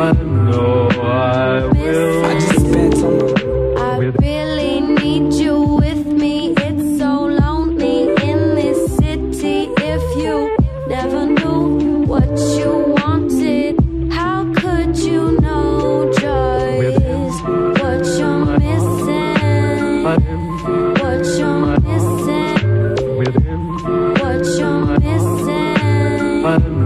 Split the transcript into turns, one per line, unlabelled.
I will. I just spent
on the
really need you with me. It's so lonely in this city. If you never knew what you wanted, how could you know just what you're missing? What you're missing? What you're missing?